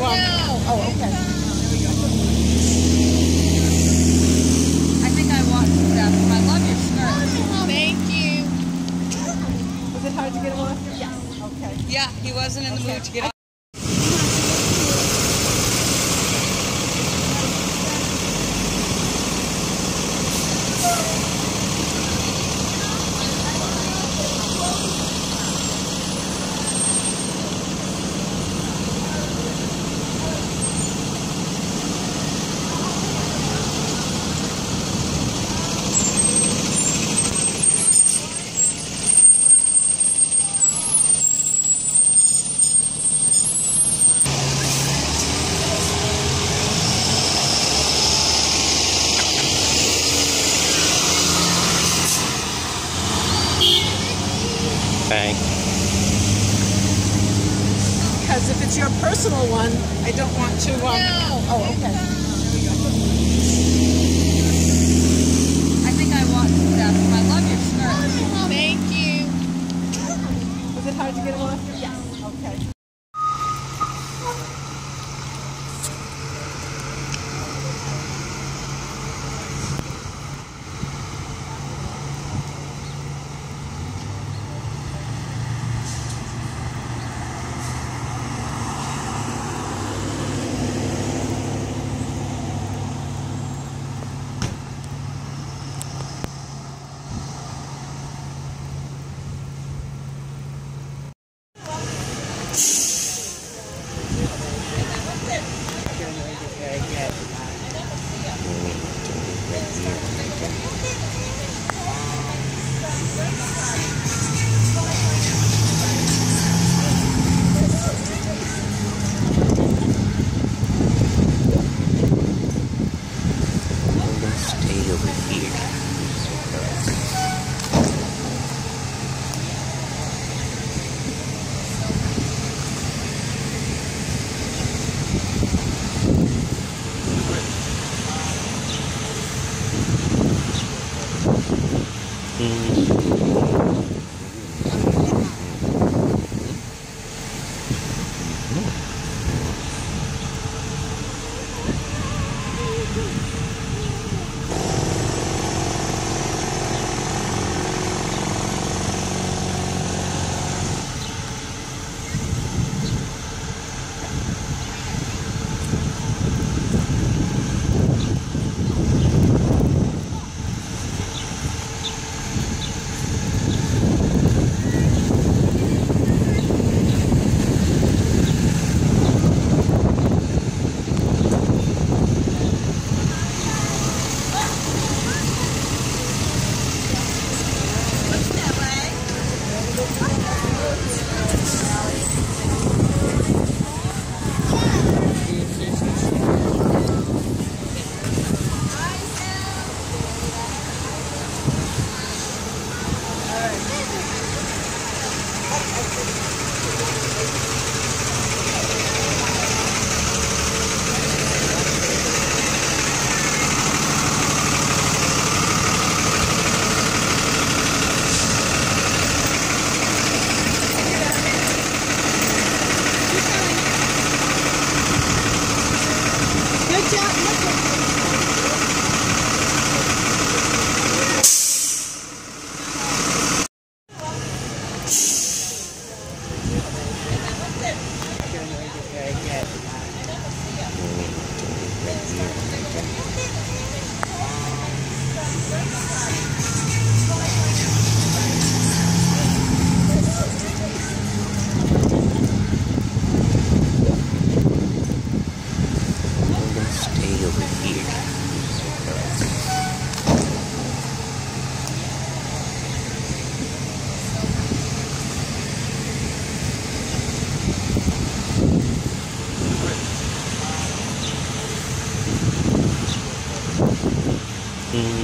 want No. Oh, okay. I think I that. I love your skirt. Thank you. Was it hard to get him off? Yes. Okay. Yeah, he wasn't in the mood to get off. Bang. Because if it's your personal one, I don't want to. Um, No. Oh, okay. Mm.